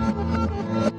Música